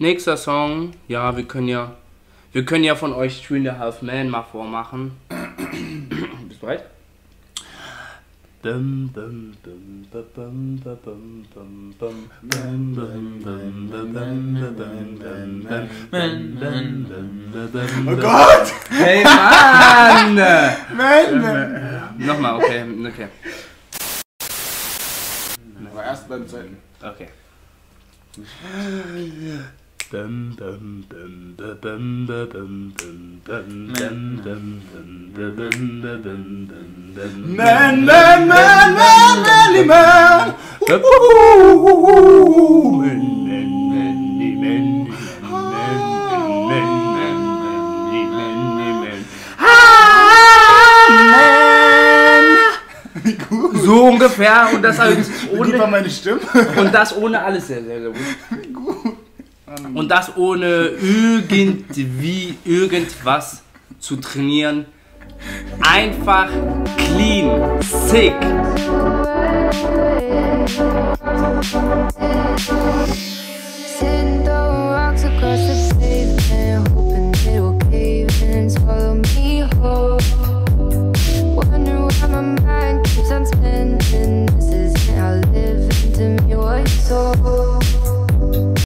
Nächster Song. Ja, wir können ja. Wir können ja von euch Three and a Half Man mal vormachen. Bist du bereit? Oh. Gott! Hey Mann! Mann! Nochmal, okay, okay. Aber erst beim zweiten. Okay. Man, man, man, man, Manly Man! So ungefähr und das war ohne meine Stimme? und das ohne alles sehr sehr sehr gut. Und das ohne irgendwie irgendwas zu trainieren. Einfach clean, sick.